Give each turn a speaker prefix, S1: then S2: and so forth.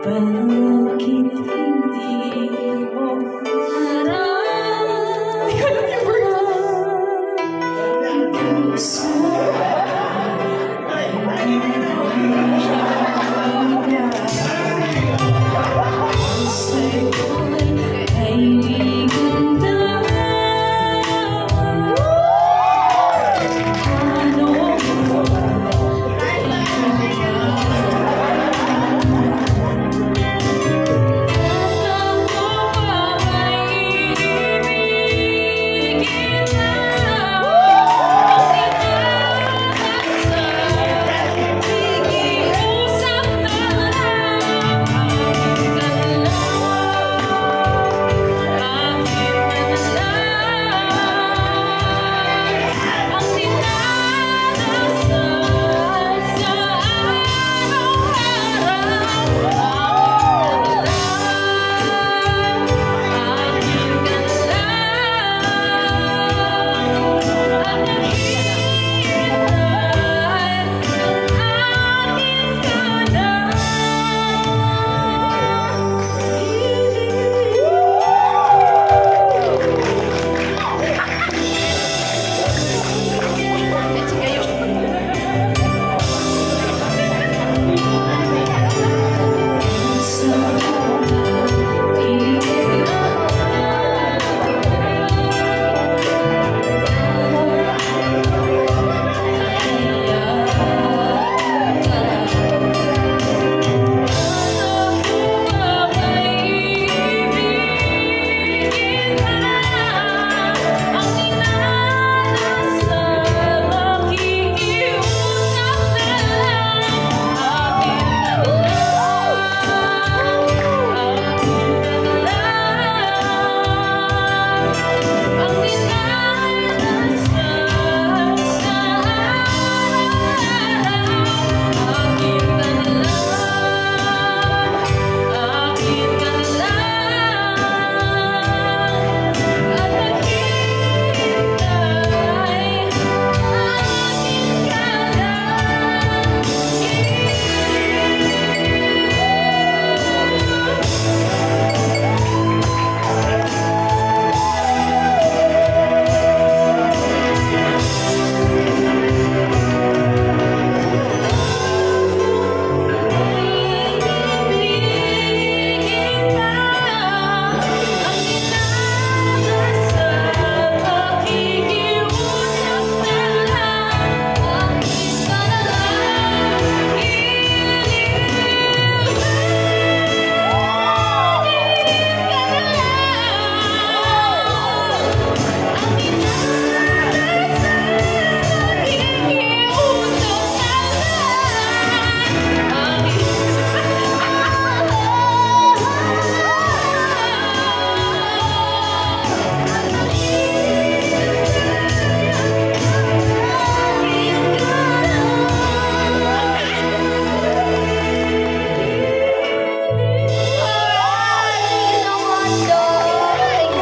S1: Bakit hindi mo harap? Ikaw sa